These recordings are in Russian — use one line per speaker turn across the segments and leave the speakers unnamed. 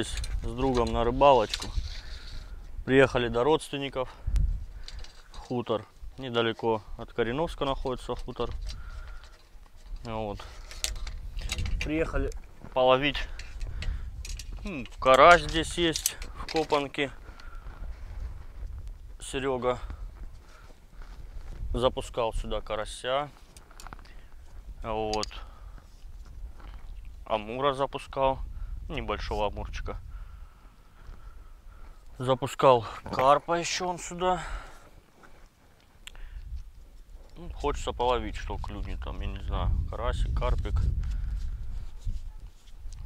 вырвались с другом на рыбалочку. Приехали до родственников. Хутор. Недалеко от Кореновска находится хутор. Вот. Приехали половить. Карась здесь есть в Копанке. Серега запускал сюда карася. Вот. Амура запускал. Небольшого амурчика. Запускал карпа еще он сюда. Ну, хочется половить, что клюнет там, я не знаю, карасик, карпик.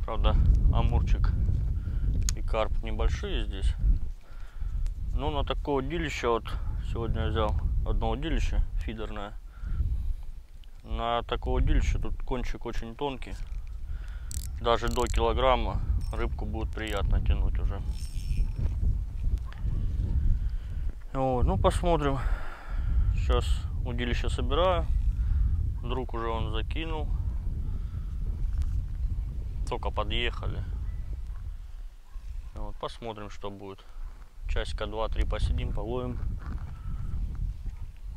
Правда, амурчик и карп небольшие здесь. Ну, на такое удилище вот сегодня я взял одно удилище фидерное. На такое удилище тут кончик очень тонкий. Даже до килограмма рыбку будет приятно тянуть уже. Вот, ну посмотрим. Сейчас удилище собираю. Друг уже он закинул. Только подъехали. Вот, посмотрим, что будет. Часика два-три посидим, половим.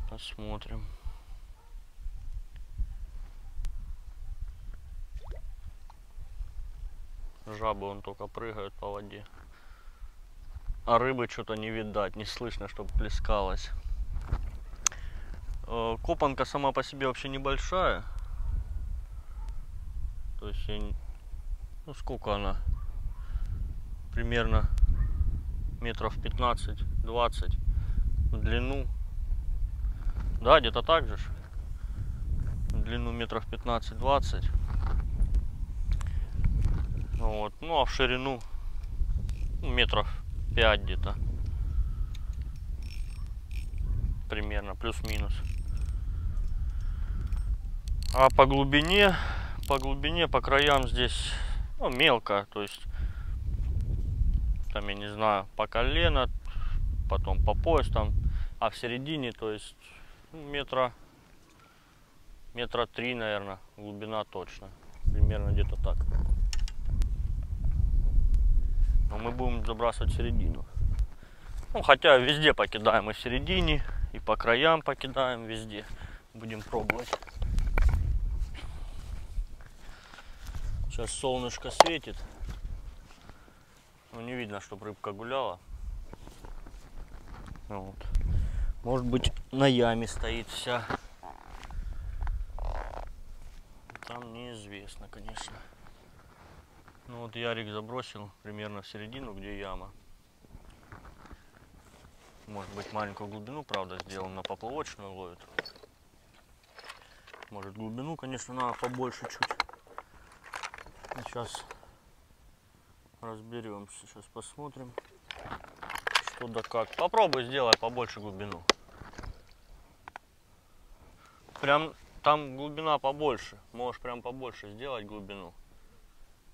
Посмотрим. Жабы он только прыгают по воде. А рыбы что-то не видать, не слышно, чтобы плескалось. Э, Копанка сама по себе вообще небольшая. То есть, ну сколько она? Примерно метров 15-20 в длину. Да, где-то так же. В длину метров 15-20. Вот. Ну а в ширину ну, метров 5 где-то. Примерно, плюс-минус. А по глубине, по глубине, по краям здесь ну, мелко, то есть там, я не знаю, по колено, потом по пояс там, а в середине, то есть ну, метра, метра три, наверное, глубина точно, примерно где-то так. Но мы будем забрасывать середину. Ну, хотя везде покидаем и в середине, и по краям покидаем везде. Будем пробовать. Сейчас солнышко светит. Ну, не видно, чтобы рыбка гуляла. Вот. Может быть, на яме стоит вся. Там неизвестно, конечно. Ну вот Ярик забросил примерно в середину, где яма. Может быть маленькую глубину, правда, сделал на поплавочную ловит. Может глубину, конечно, надо побольше чуть. Сейчас разберемся, сейчас посмотрим, что да как. Попробуй сделай побольше глубину. Прям там глубина побольше. Можешь прям побольше сделать глубину.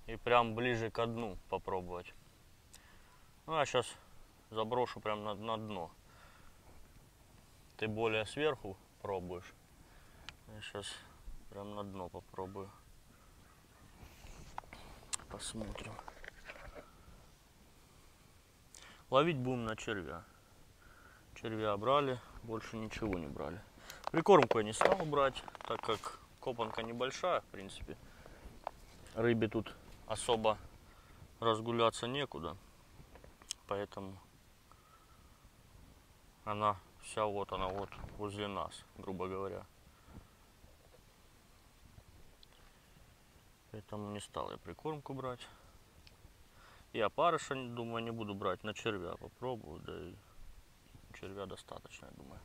И прям ближе к дну попробовать. Ну, я сейчас заброшу прям на, на дно. Ты более сверху пробуешь. Я сейчас прям на дно попробую. Посмотрим. Ловить будем на червя. Червя брали, больше ничего не брали. Прикормку я не стал брать, так как копанка небольшая, в принципе. Рыбе тут особо разгуляться некуда. Поэтому она вся вот она вот возле нас, грубо говоря. Поэтому не стал я прикормку брать. И опарыша, думаю, не буду брать. На червя попробую, да и червя достаточно, я думаю.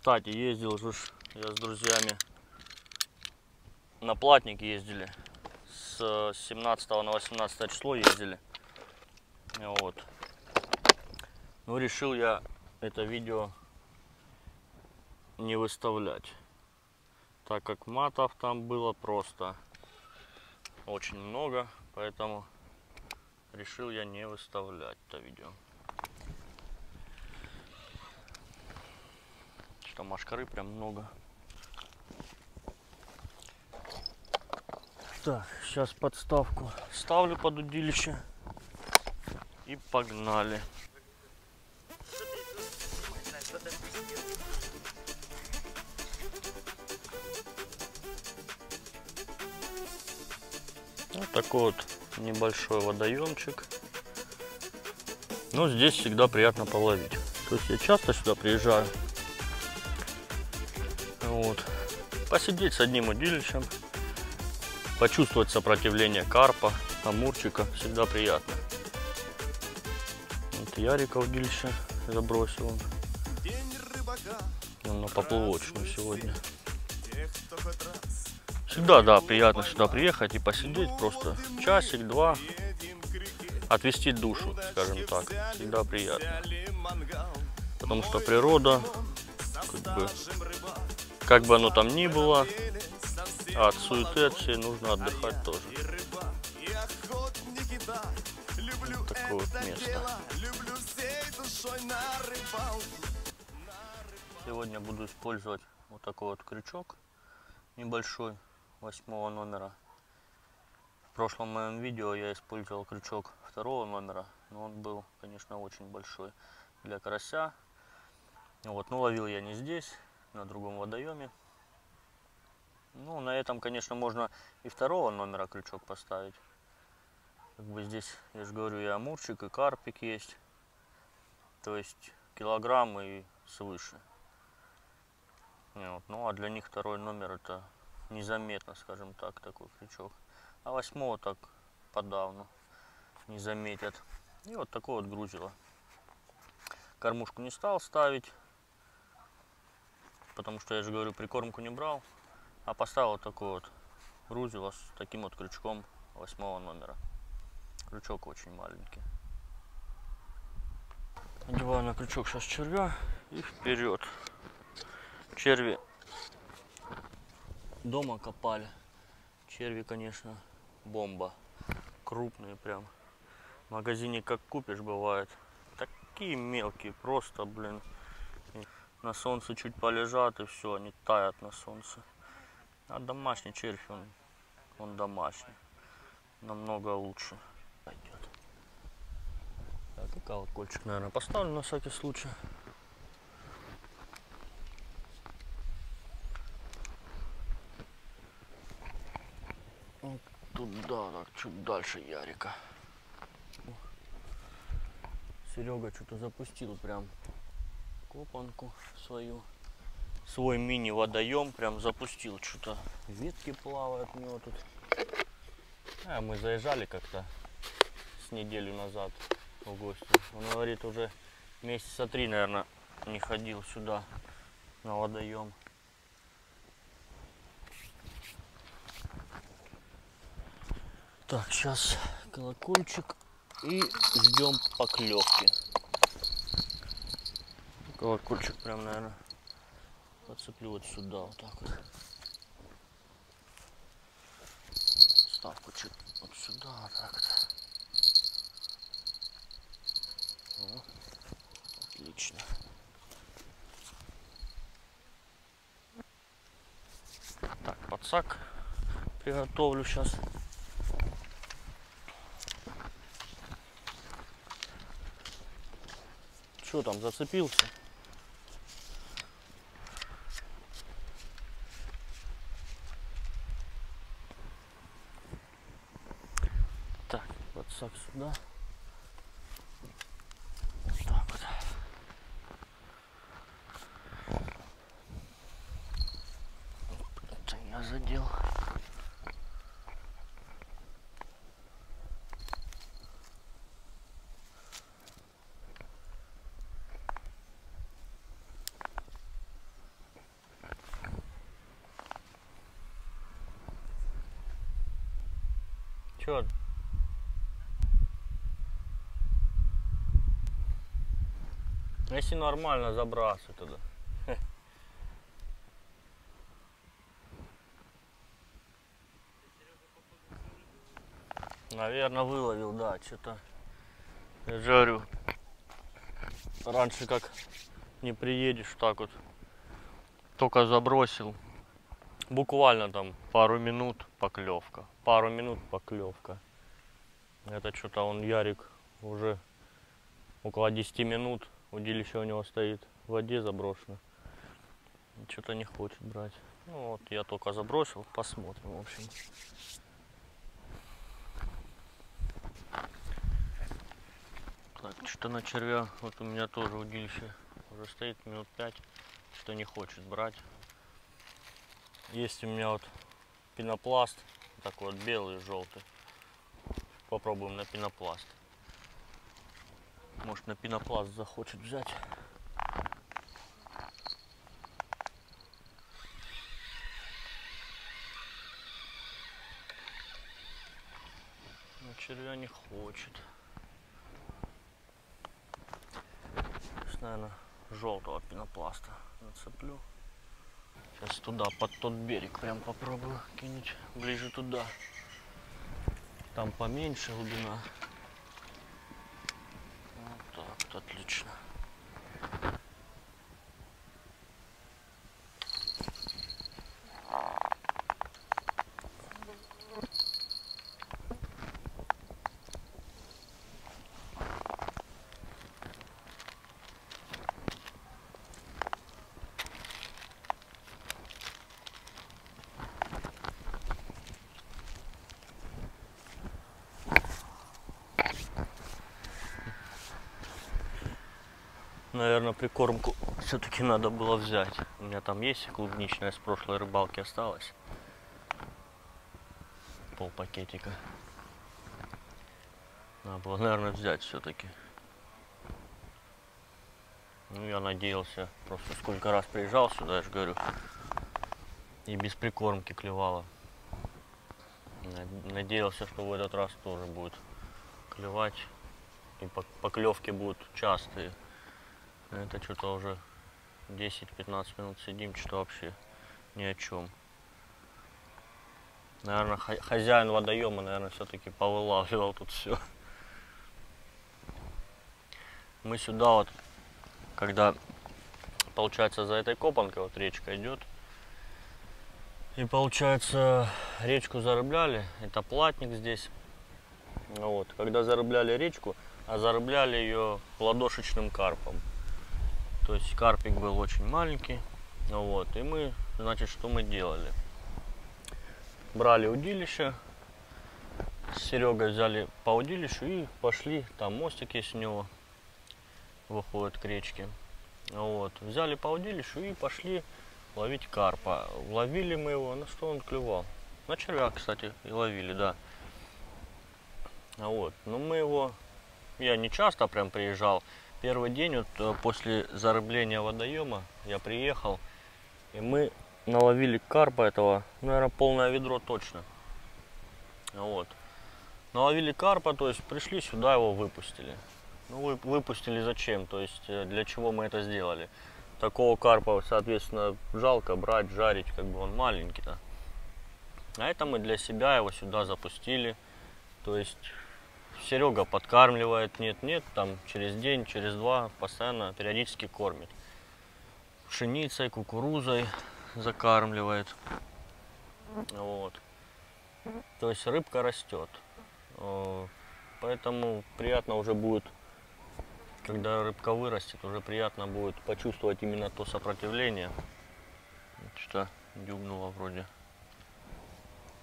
Кстати, ездил же я с друзьями на платник ездили. С 17 на 18 число ездили. Вот. Ну, решил я это видео не выставлять. так как матов там было просто очень много, поэтому решил я не выставлять это видео. Что машкары прям много. Так, сейчас подставку ставлю под удилище и погнали. Вот такой вот небольшой водоемчик. Но здесь всегда приятно половить. То есть я часто сюда приезжаю. Вот. Посидеть с одним удилищем. Почувствовать сопротивление карпа, амурчика. Всегда приятно. Вот Ярика удилище забросил он. Он на поплавочную сегодня. Всегда, да, приятно сюда приехать и посидеть просто часик-два, отвести душу, скажем так. Всегда приятно. Потому что природа, как бы, как бы оно там ни было, а от суеты от всей нужно отдыхать тоже. Вот такое вот место. Сегодня буду использовать вот такой вот крючок небольшой восьмого номера. В прошлом моем видео я использовал крючок второго номера, но он был, конечно, очень большой для карася. Вот, но ловил я не здесь, на другом водоеме. Ну, на этом, конечно, можно и второго номера крючок поставить. Как бы здесь, я же говорю, и амурчик, и карпик есть. То есть килограмм и свыше. Вот. Ну, а для них второй номер это незаметно, скажем так, такой крючок. А восьмого так подавно не заметят. И вот такой вот грузило. Кормушку не стал ставить, потому что, я же говорю, прикормку не брал, а поставил вот такой вот грузило с таким вот крючком восьмого номера. Крючок очень маленький. Одеваю на крючок сейчас червя и вперед. Черви дома копали. Черви, конечно, бомба. Крупные прям. В магазине как купишь, бывает. Такие мелкие, просто, блин. На солнце чуть полежат и все, они тают на солнце. А домашний червь, он, он домашний. Намного лучше пойдет. Так, и колокольчик, наверное, поставлю на всякий случай. Туда, так, чуть дальше Ярика. Серега что-то запустил прям копанку свою. Свой мини-водоем прям запустил что-то. Ветки плавают у него тут. А, мы заезжали как-то с неделю назад в гости. Он говорит, уже месяца три, наверное, не ходил сюда на водоем. Так, сейчас колокольчик и ждем поклевки. Колокольчик прям, наверное, подцеплю вот сюда, вот так вот. Ставку чуть вот сюда, вот так вот. Отлично. Так, подсак приготовлю сейчас. Что там, зацепился? Так, подсак сюда. Вот так вот. Это я задел. Чё? Ну, если нормально, забрасывай туда. Наверное, выловил, да, что-то жарю. Раньше как не приедешь так вот. Только забросил. Буквально там пару минут поклевка. Пару минут поклевка. Это что-то он Ярик уже около 10 минут удилище у него стоит в воде заброшено. Что-то не хочет брать. Ну вот, я только забросил, посмотрим, в общем. Так, что на червя, вот у меня тоже удилище уже стоит минут 5, что не хочет брать. Есть у меня вот пенопласт, такой вот белый, желтый. Попробуем на пенопласт. Может на пенопласт захочет взять. Но червя не хочет. Сейчас, наверное, желтого пенопласта нацеплю. Сейчас туда, под тот берег прям попробую кинуть ближе туда. Там поменьше глубина. Отлично. Наверное, прикормку все-таки надо было взять. У меня там есть клубничная с прошлой рыбалки осталась. Пол пакетика. Надо было, наверное, взять все-таки. Ну, я надеялся, просто сколько раз приезжал сюда, я же говорю, и без прикормки клевало. Над- Надеялся, что в этот раз тоже будет клевать. И пок- поклевки будут частые. Это что-то уже 10-15 минут сидим, что вообще ни о чем. Наверное, хозяин водоема, наверное, все-таки повылавливал тут все. Мы сюда вот, когда, получается, за этой копанкой вот речка идет, и получается, речку зарыбляли, это платник здесь. Ну Вот, когда зарыбляли речку, а зарыбляли ее ладошечным карпом. То есть карпик был очень маленький. Вот, и мы, значит, что мы делали? Брали удилище, с Серегой взяли по удилищу и пошли, там мостик есть у него, выходит к речке. Вот, взяли по удилищу и пошли ловить карпа. Ловили мы его, на что он клевал? На червяк, кстати, и ловили, да. Вот, но мы его, я не часто прям приезжал, Первый день вот э, после зарыбления водоема я приехал, и мы наловили карпа этого, наверное, полное ведро точно. Вот. Наловили карпа, то есть пришли сюда, его выпустили. Ну, вы- выпустили зачем? То есть э, для чего мы это сделали? Такого карпа, соответственно, жалко брать, жарить, как бы он маленький-то. А это мы для себя его сюда запустили. То есть Серега подкармливает, нет-нет, там через день, через два постоянно, периодически кормит. Пшеницей, кукурузой закармливает. Вот. То есть рыбка растет. Э, Поэтому приятно уже будет, когда рыбка вырастет, уже приятно будет почувствовать именно то сопротивление. Что дюбнуло вроде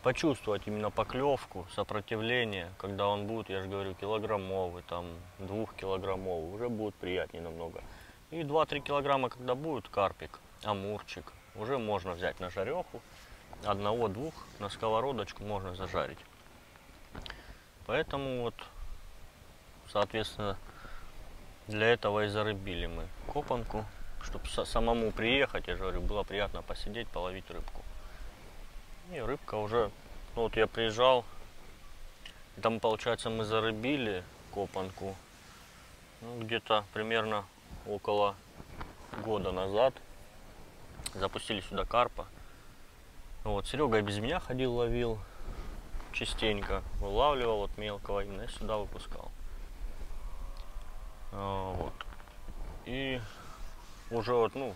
почувствовать именно поклевку, сопротивление, когда он будет, я же говорю, килограммовый, там, двухкилограммовый, уже будет приятнее намного. И 2-3 килограмма, когда будет карпик, амурчик, уже можно взять на жареху, одного-двух на сковородочку можно зажарить. Поэтому вот, соответственно, для этого и зарыбили мы копанку, чтобы самому приехать, я же говорю, было приятно посидеть, половить рыбку. И рыбка уже, ну вот я приезжал, там, получается, мы зарыбили копанку, ну, где-то примерно около года назад. Запустили сюда карпа. Вот, Серега и без меня ходил, ловил. частенько вылавливал вот мелкого именно сюда выпускал. А, вот. И уже вот, ну,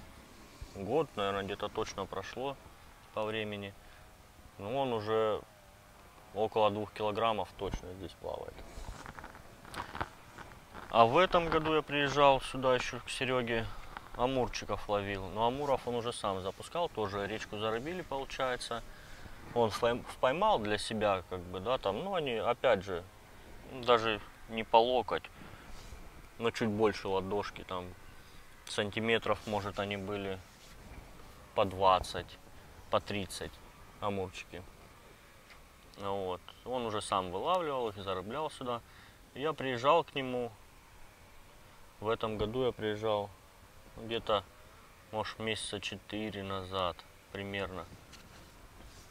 год, наверное, где-то точно прошло по времени. Но он уже около двух килограммов точно здесь плавает. А в этом году я приезжал сюда еще к Сереге, амурчиков ловил. Но амуров он уже сам запускал, тоже речку зарыбили, получается. Он поймал для себя, как бы, да, там, ну, они, опять же, даже не по локоть, но чуть больше ладошки, там, сантиметров, может, они были по 20, по 30 амурчики. Вот. Он уже сам вылавливал их, зарыблял сюда. Я приезжал к нему, в этом году я приезжал где-то, может, месяца четыре назад примерно.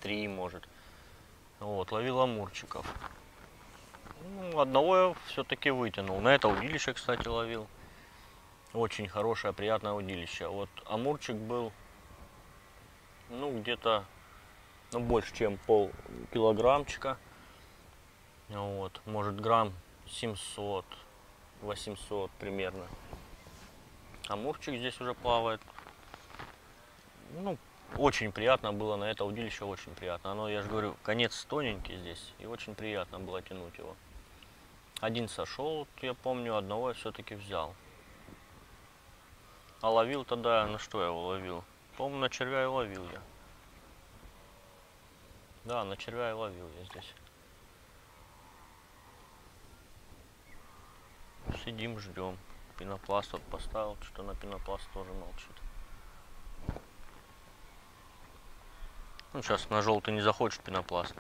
Три, может. Вот, ловил амурчиков. Ну, одного я все-таки вытянул. На это удилище, кстати, ловил. Очень хорошее, приятное удилище. Вот амурчик был, ну, где-то, ну, больше, чем пол килограммчика. Вот, может, грамм 700, 800 примерно. Амурчик здесь уже плавает. Ну, очень приятно было на это удилище, очень приятно. Оно, я же говорю, конец тоненький здесь, и очень приятно было тянуть его. Один сошел, я помню, одного я все-таки взял. А ловил тогда, на что я его ловил? Помню, на червя и ловил я. Да, на червя и ловил я здесь. Сидим, ждем. Пенопласт вот поставил, что на пенопласт тоже молчит. Ну, сейчас на желтый не захочет пенопласт.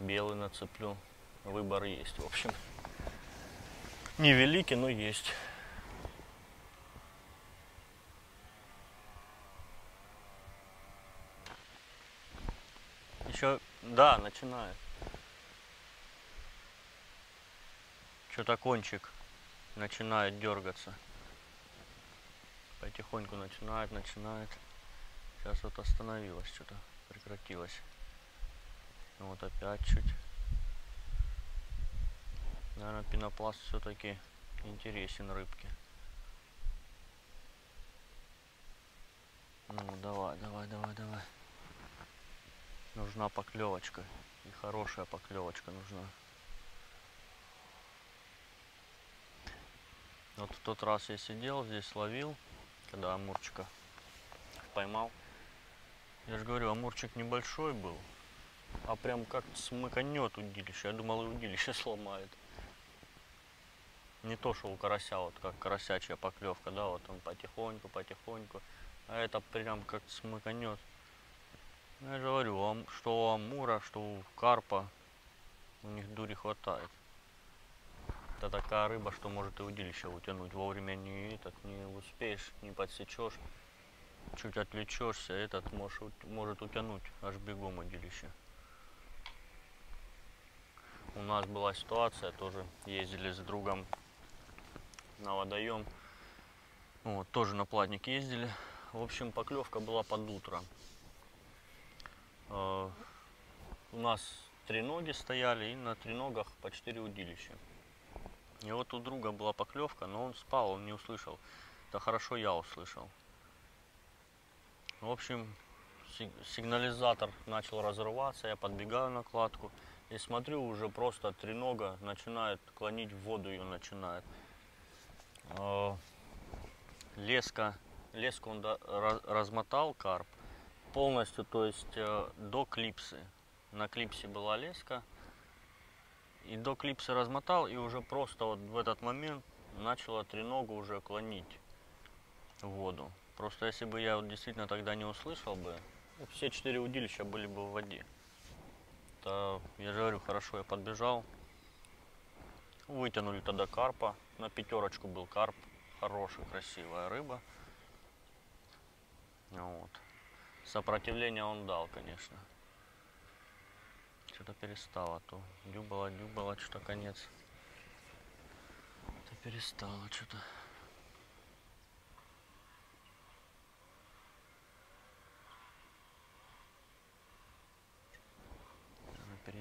Белый нацеплю. Выбор есть, в общем. Невеликий, но есть. Еще, да, начинает. Что-то кончик начинает дергаться. Потихоньку начинает, начинает. Сейчас вот остановилось что-то, прекратилось. Вот опять чуть. Наверное, пенопласт все-таки интересен рыбке. Ну давай, давай, давай, давай. Нужна поклевочка. И хорошая поклевочка нужна. Вот в тот раз я сидел здесь, ловил, когда амурчика поймал. Я же говорю, амурчик небольшой был, а прям как смыканет удилище. Я думал, и удилище сломает. Не то, что у карася, вот как карасячья поклевка, да, вот он потихоньку, потихоньку. А это прям как смыканет. Я же говорю, что у амура, что у карпа, у них дури хватает. Это такая рыба, что может и удилище утянуть. Вовремя не, этот, не успеешь, не подсечешь, чуть отвлечешься, этот может, может утянуть аж бегом удилище. У нас была ситуация, тоже ездили с другом на водоем. Вот, тоже на платник ездили. В общем, поклевка была под утро. Э, у нас три ноги стояли и на треногах по четыре удилища. И вот у друга была поклевка, но он спал, он не услышал. Это хорошо я услышал. В общем, сигнализатор начал разрываться, я подбегаю на кладку и смотрю, уже просто тренога начинает клонить в воду, ее начинает. А, леска, леску он размотал, карп, полностью, то есть э, до клипсы. На клипсе была леска, и до клипса размотал, и уже просто вот в этот момент начала треногу уже клонить в воду. Просто если бы я вот действительно тогда не услышал бы, все четыре удилища были бы в воде. То, я же говорю, хорошо, я подбежал. Вытянули тогда карпа. На пятерочку был карп. Хорошая, красивая рыба. Вот. Сопротивление он дал, конечно. Что-то перестало, то дюбала, дюбала, что-то конец. Это перестало что-то.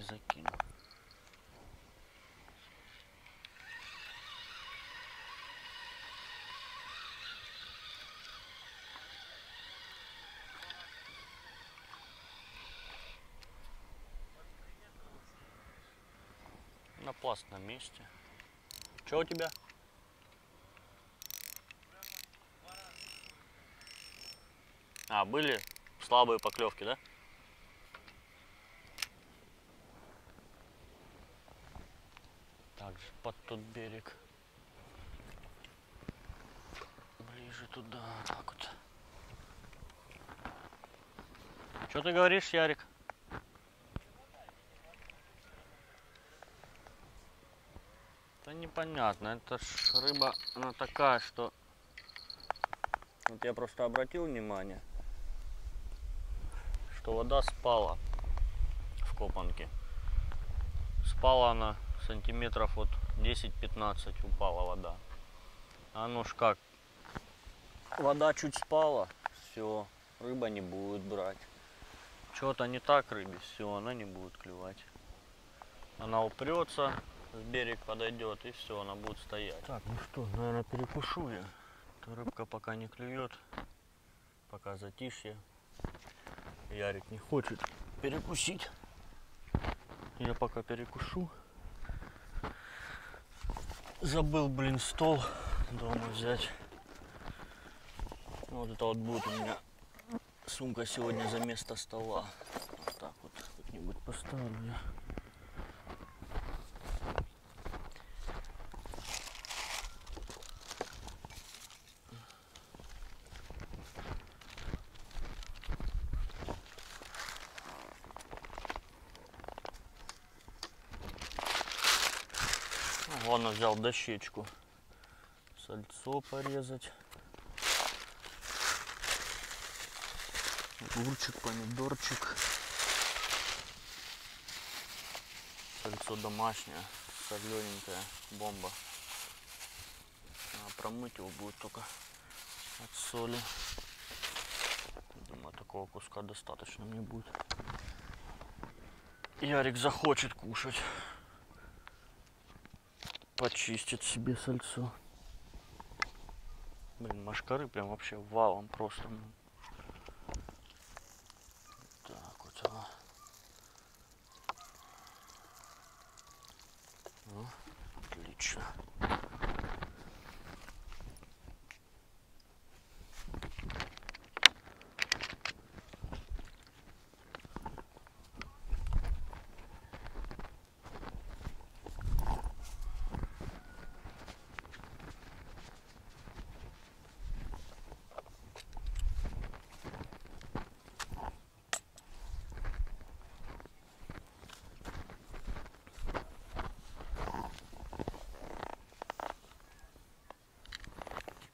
закину. Пласт на месте. Что у тебя? А, были слабые поклевки, да? Также под тот берег. Ближе туда, так вот. Что ты говоришь, Ярик? Да непонятно, это ж рыба, она такая, что... Вот я просто обратил внимание, что вода спала в копанке. Спала она сантиметров вот 10-15 упала вода. А ну ж как, вода чуть спала, все, рыба не будет брать. Что-то не так рыбе, все, она не будет клевать. Она упрется, с берег подойдет и все, она будет стоять. Так, ну что, наверное, перекушу я. Рыбка пока не клюет, пока затишье. Ярик не хочет перекусить. Я пока перекушу. Забыл, блин, стол дома взять. Вот это вот будет у меня сумка сегодня за место стола. Вот так вот как-нибудь поставлю я. Взял дощечку. Сальцо порезать. Огурчик, помидорчик. Сальцо домашнее, солененькое, бомба. А промыть его будет только от соли. Думаю, такого куска достаточно мне будет. Ярик захочет кушать почистит себе сальцо. Блин, машкары прям вообще валом просто. ну. Так вот она. Ну, отлично.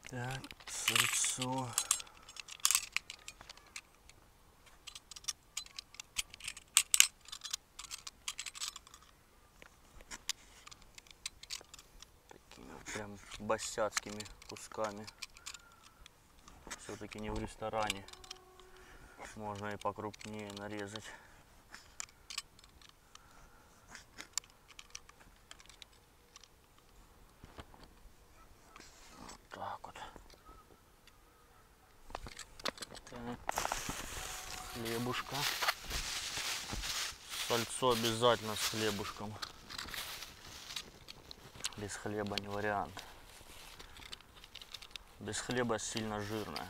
Так, сальцо. Такими босяцкими кусками. Все-таки не в ресторане. Можно и покрупнее нарезать. так вот. Хлебушка. Сальцо обязательно с хлебушком. Без хлеба не вариант. Без хлеба сильно жирное.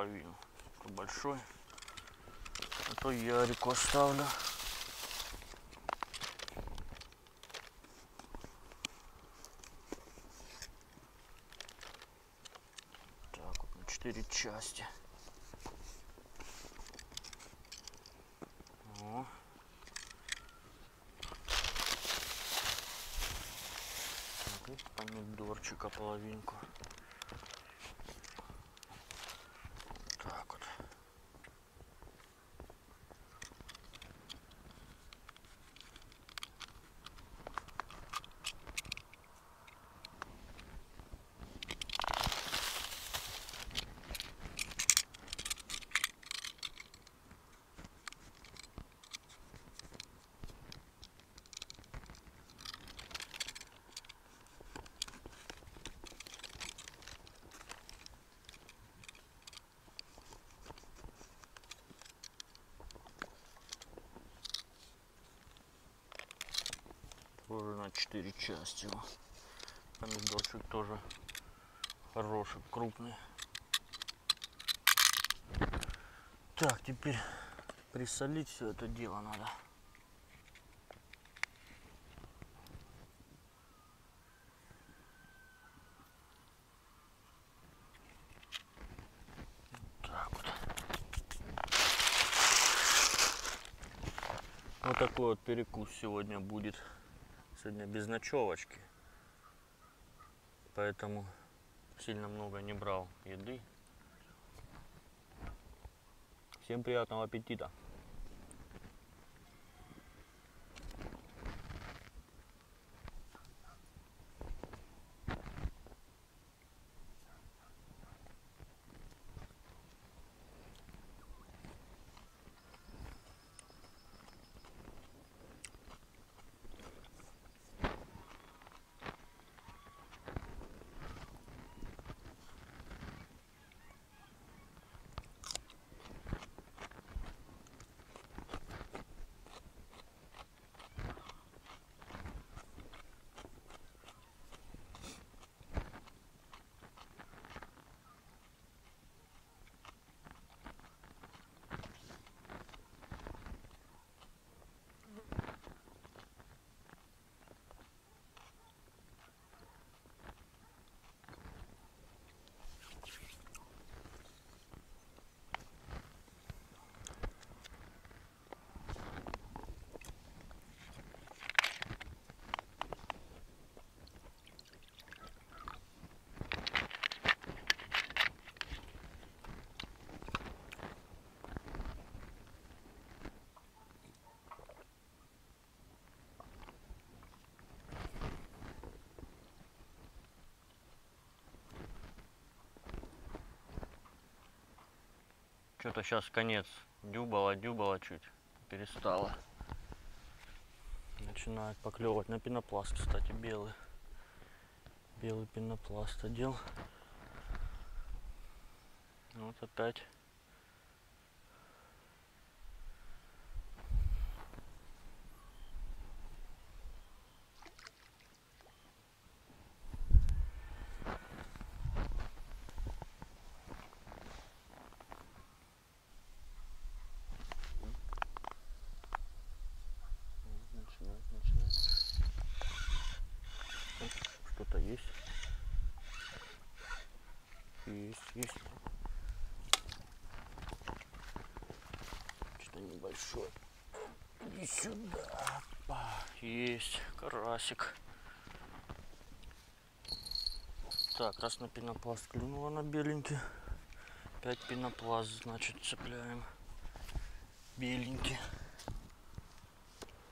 половину. Большой, а то ярику оставлю. Так, вот на четыре части. О. Помидорчика половинку. Тоже на 4 части. Помидорчик тоже хороший, крупный. Так, теперь присолить все это дело надо. Вот такой вот перекус сегодня будет. Сегодня без ночевочки. Поэтому сильно много не брал еды. Всем приятного аппетита. Что-то сейчас конец. Дюбала, дюбала чуть. Перестала. Начинает поклевывать на пенопласт, кстати, белый. Белый пенопласт одел. Вот опять. Начинает, начинает. Оп, Что-то есть. Есть, есть. Что-то небольшое. Иди сюда. Опа, Есть карасик. Так, раз на пенопласт клюнула на беленький. Пять пенопласт, значит, цепляем. Беленький.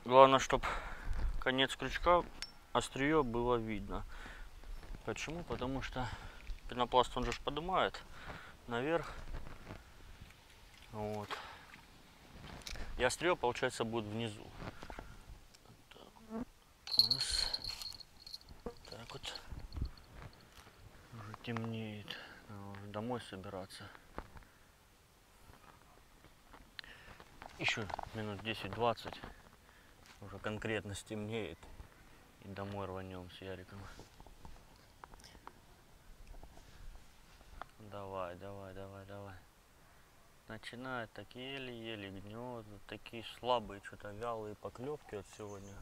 Главное, чтобы конец крючка, острие было видно. Почему? Потому что пенопласт он же поднимает наверх. Вот. И острие, получается, будет внизу. Так вот. Уже темнеет. Надо уже домой собираться. Еще минут 10-20 уже конкретно стемнеет. И домой рванем с Яриком. Давай, давай, давай, давай. Начинает так еле-еле. Вот такие слабые, что-то вялые поклевки вот сегодня.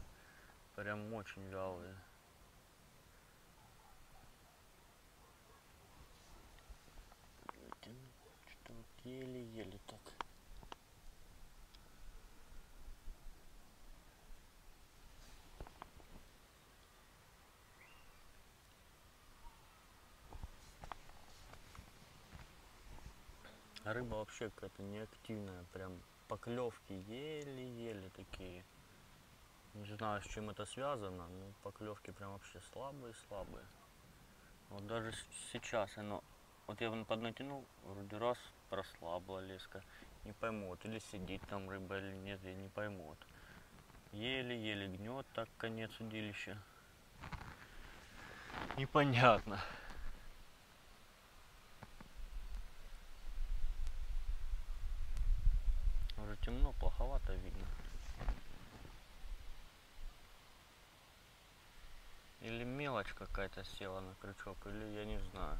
Прям очень вялые. Что еле-еле так. А рыба вообще какая-то неактивная, прям поклевки еле-еле такие. Не знаю, с чем это связано, но поклевки прям вообще слабые-слабые. Вот даже сейчас оно, вот я поднатянул, вроде раз прослабла леска. Не пойму, вот или сидит там рыба или нет, я не пойму. Вот. Еле-еле гнет так конец удилища. Непонятно. Уже темно, плоховато видно. Или мелочь какая-то села на крючок, или я не знаю.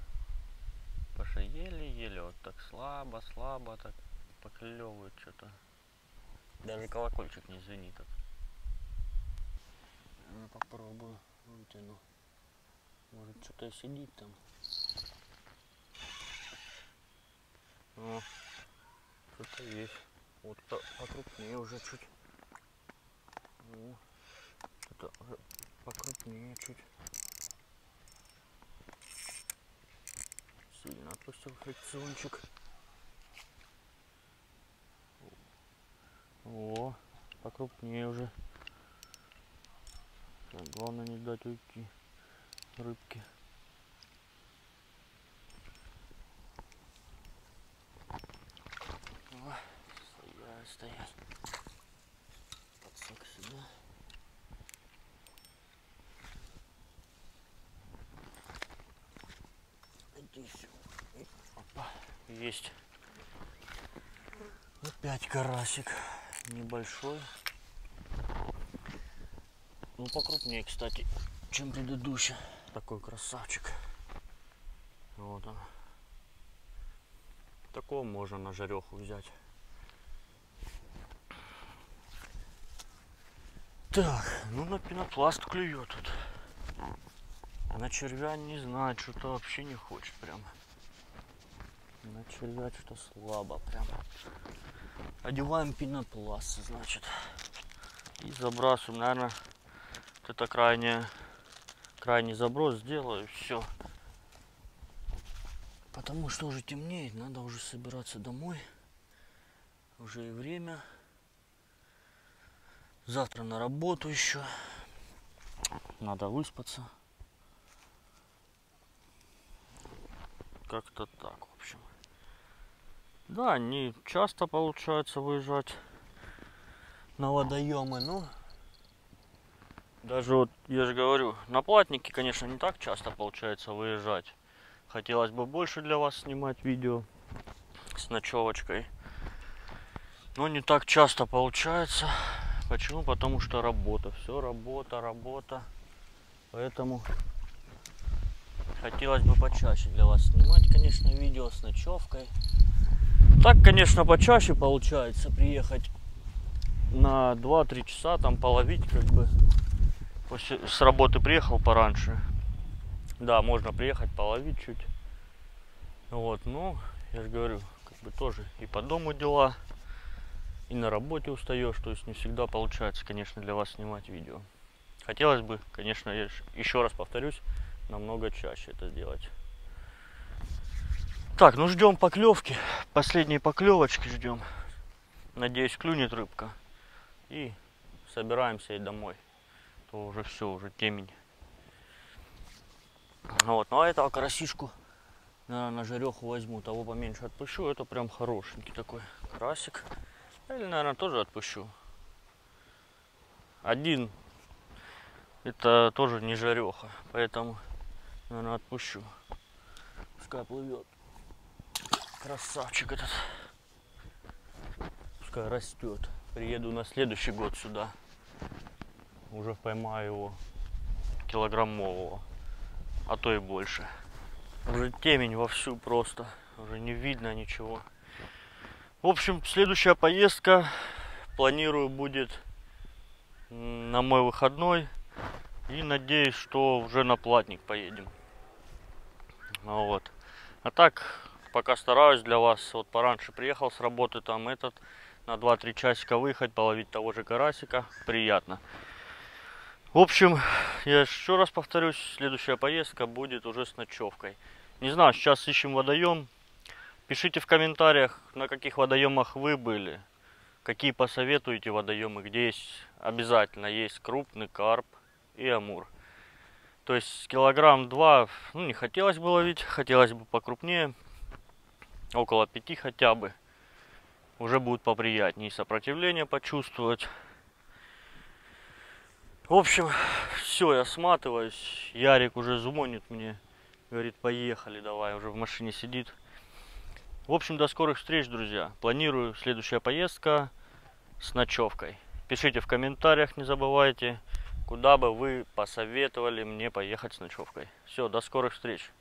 Потому еле-еле вот так слабо-слабо так поклевывает что-то. Даже колокольчик не звенит. Ну, попробую вытяну. Может что-то сидит там. О, что-то есть. Вот по- покрупнее уже чуть. О, это уже покрупнее чуть. Сильно отпустил фрикциончик. О, покрупнее уже. Так, главное не дать уйти рыбке. О, стоять, стоять. Подсак сюда. Иди сюда. Опа, есть. Опять карасик. Небольшой. Ну, покрупнее, кстати, чем предыдущий. Такой красавчик. Вот он. Такого можно на жареху взять. Так, ну на пенопласт клюет тут. А на червя не знаю, что-то вообще не хочет прям. На червя что-то слабо прям. Одеваем пенопласт, значит. И забрасываем, наверное, вот это крайнее, крайний заброс сделаю, все. Потому что уже темнеет, надо уже собираться домой. Уже и время. Завтра на работу еще. Надо выспаться. Как-то так, в общем. Да, не часто получается выезжать на водоемы, но даже вот, я же говорю, на платнике, конечно, не так часто получается выезжать. Хотелось бы больше для вас снимать видео с ночевочкой. Но не так часто получается. Почему? Потому что работа. Все работа, работа. Поэтому хотелось бы почаще для вас снимать, конечно, видео с ночевкой. Так, конечно, почаще получается приехать на 2-3 часа, там половить, как бы. После, с работы приехал пораньше. Да, можно приехать половить чуть. Вот, ну, я же говорю, как бы тоже и по дому дела, и на работе устаешь, то есть не всегда получается, конечно, для вас снимать видео. Хотелось бы, конечно, я еще раз повторюсь, намного чаще это делать. Так, ну ждем поклевки, последней поклевочки ждем. Надеюсь, клюнет рыбка. И собираемся и домой. То уже все, уже темень. Вот, ну а этого карасишку, наверное, на жареху возьму, того поменьше отпущу. Это прям хорошенький такой карасик. Или, наверное, тоже отпущу. Один это тоже не жареха, поэтому, наверное, отпущу. Пускай плывет. Красавчик этот. Пускай растет. Приеду на следующий год сюда. Уже поймаю его килограммового, а то и больше. Уже темень вовсю просто. Уже не видно ничего. В общем, следующая поездка, планирую, будет на мой выходной. И надеюсь, что уже на платник поедем. Ну Вот. А так, пока стараюсь для вас. Вот пораньше приехал с работы, там этот, на 2-3 часика выехать, половить того же карасика. Приятно. В общем, я еще раз повторюсь, следующая поездка будет уже с ночевкой. Не знаю, сейчас ищем водоем. Пишите в комментариях, на каких водоемах вы были, какие посоветуете водоемы, где есть обязательно есть крупный карп и амур. То есть килограмм два, ну не хотелось бы ловить, хотелось бы покрупнее, около пяти хотя бы. Уже будет поприятнее сопротивление почувствовать. В общем, все, я сматываюсь. Ярик уже звонит мне. Говорит, поехали, давай, уже в машине сидит. В общем, до скорых встреч, друзья. Планирую следующая поездка с ночевкой. Пишите в комментариях, не забывайте, куда бы вы посоветовали мне поехать с ночевкой. Все, до скорых встреч.